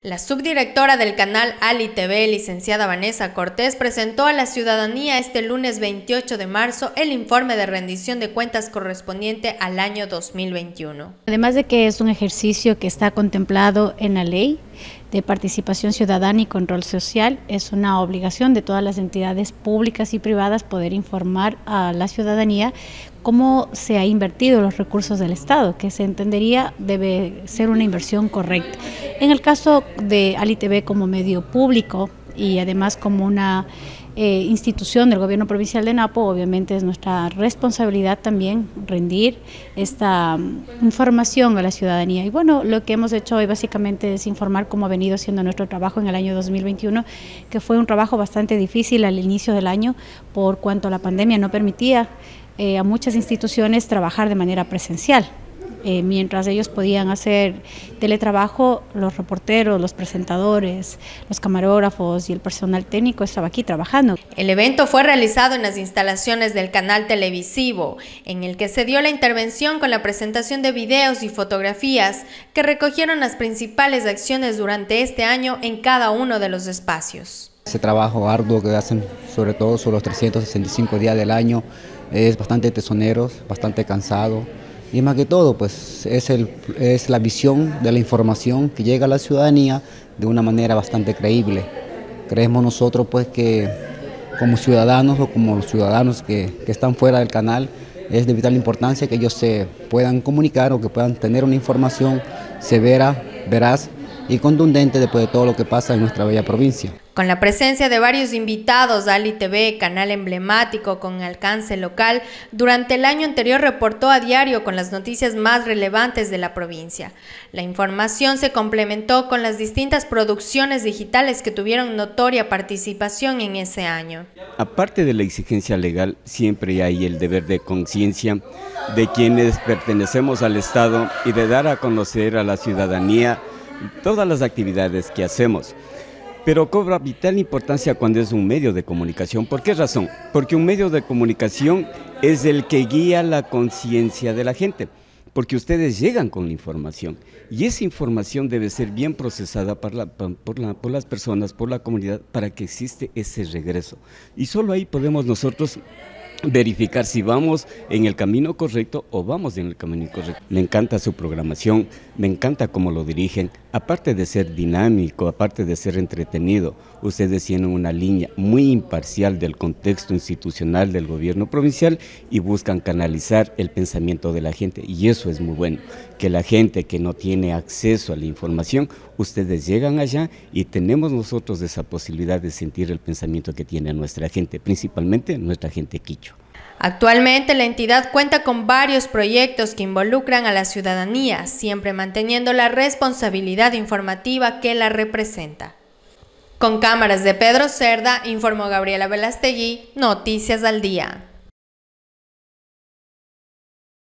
La subdirectora del canal Ali TV, licenciada Vanessa Cortés, presentó a la ciudadanía este lunes 28 de marzo el informe de rendición de cuentas correspondiente al año 2021. Además de que es un ejercicio que está contemplado en la ley de participación ciudadana y control social, es una obligación de todas las entidades públicas y privadas poder informar a la ciudadanía cómo se ha invertido los recursos del Estado, que se entendería debe ser una inversión correcta. En el caso de AliTV como medio público y además como una eh, institución del gobierno provincial de Napo, obviamente es nuestra responsabilidad también rendir esta mm, información a la ciudadanía. Y bueno, lo que hemos hecho hoy básicamente es informar cómo ha venido siendo nuestro trabajo en el año 2021, que fue un trabajo bastante difícil al inicio del año por cuanto la pandemia no permitía eh, a muchas instituciones trabajar de manera presencial. Eh, mientras ellos podían hacer teletrabajo, los reporteros, los presentadores, los camarógrafos y el personal técnico estaba aquí trabajando. El evento fue realizado en las instalaciones del canal televisivo, en el que se dio la intervención con la presentación de videos y fotografías que recogieron las principales acciones durante este año en cada uno de los espacios. Ese trabajo arduo que hacen, sobre todo sobre los 365 días del año, es bastante tesonero, bastante cansado. Y más que todo, pues es, el, es la visión de la información que llega a la ciudadanía de una manera bastante creíble. Creemos nosotros pues que como ciudadanos o como los ciudadanos que, que están fuera del canal, es de vital importancia que ellos se puedan comunicar o que puedan tener una información severa, veraz y contundente después de todo lo que pasa en nuestra bella provincia. Con la presencia de varios invitados, Ali TV, canal emblemático con alcance local, durante el año anterior reportó a diario con las noticias más relevantes de la provincia. La información se complementó con las distintas producciones digitales que tuvieron notoria participación en ese año. Aparte de la exigencia legal, siempre hay el deber de conciencia de quienes pertenecemos al Estado y de dar a conocer a la ciudadanía todas las actividades que hacemos pero cobra vital importancia cuando es un medio de comunicación. ¿Por qué razón? Porque un medio de comunicación es el que guía la conciencia de la gente, porque ustedes llegan con la información y esa información debe ser bien procesada por, las personas, por la comunidad, para que existe ese regreso. Y solo ahí podemos nosotros verificar si vamos en el camino correcto o vamos en el camino incorrecto. Me encanta su programación, me encanta cómo lo dirigen, aparte de ser dinámico, aparte de ser entretenido, ustedes tienen una línea muy imparcial del contexto institucional del gobierno provincial y buscan canalizar el pensamiento de la gente y eso es muy bueno, que la gente que no tiene acceso a la información, ustedes llegan allá y tenemos nosotros esa posibilidad de sentir el pensamiento que tiene nuestra gente, principalmente nuestra gente quichua. Actualmente la entidad cuenta con varios proyectos que involucran a la ciudadanía, siempre manteniendo la responsabilidad informativa que la representa. Con cámaras de Pedro Cerda, informó Gabriela Velastegui, Noticias al Día.